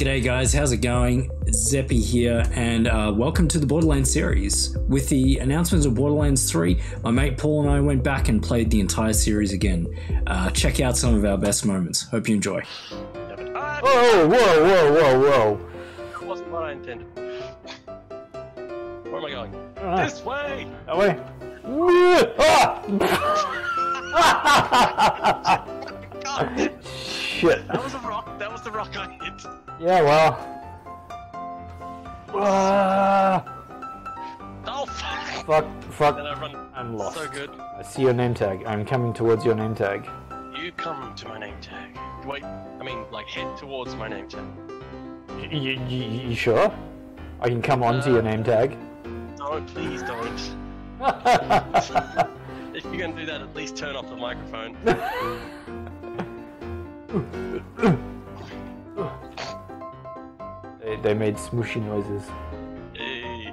G'day guys, how's it going? Zeppy here, and uh, welcome to the Borderlands series. With the announcement of Borderlands 3, my mate Paul and I went back and played the entire series again. Uh, check out some of our best moments. Hope you enjoy. Whoa, whoa, whoa, whoa, whoa. that wasn't what I intended. Where am I going? Ah. This way! That way. Ah! God, Shit. that was a rock. That was the rock I hit. Yeah, well. Ah, Oh fuck! fuck, fuck. I'm lost. So good. I see your name tag. I'm coming towards your name tag. You come to my name tag. Wait, I mean, like head towards my name tag. You, you, you sure? I can come onto your name tag. Don't, please don't. If you're gonna do that, at least turn off the microphone. they, made smooshy noises. Hey.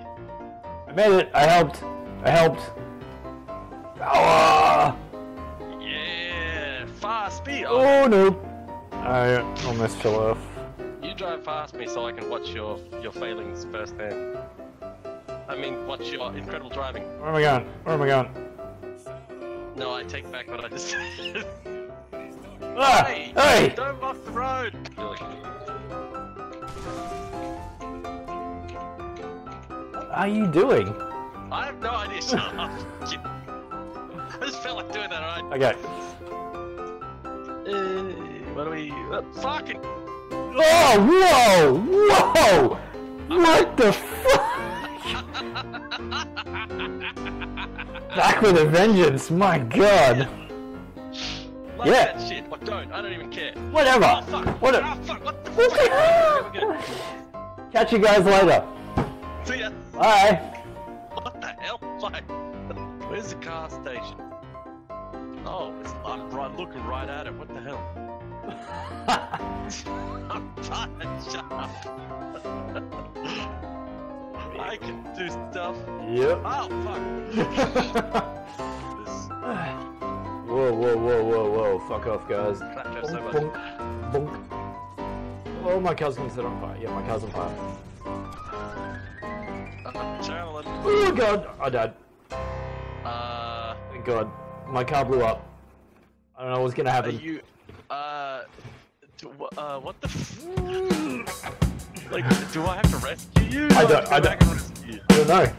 I made it. I helped. I helped. Ah! Yeah, fast speed. Oh, Oh no! I almost fell off. you drive past me so I can watch your your failings firsthand. I mean, watch your incredible driving. Where am I going? Where am I going? No, I take back what I just said. Ah! hey, Hey! don't block the road. Are you doing? I have no idea. I just felt like doing that. Alright. Okay. Uh, what do we? Uh, fucking. Oh! Whoa! Whoa! What the fuck? Back with a vengeance, my god. Like Yeah. that shit. Or don't. I don't even care. Whatever. Oh fuck. What a- Oh fuck. What the fuck? Catch you guys later. See ya. Bye. What the hell? Like, where's the car station? Oh, it's, I'm right, looking right at it. What the hell? I'm tired. Shut up. I can do stuff. Yep. Oh fuck. This Whoa, whoa, whoa, whoa, whoa. Fuck off, guys. drove so Bonk, bonk, bonk. Oh, my car's gonna set on fire. Yeah, my car's on fire. Oh, God. I died. Uh, Thank God. My car blew up. I don't know what's gonna are happen. you? Uh, do, uh, what the? F- like, do I have to rescue you? I don't- I don't- rescue you? I don't know.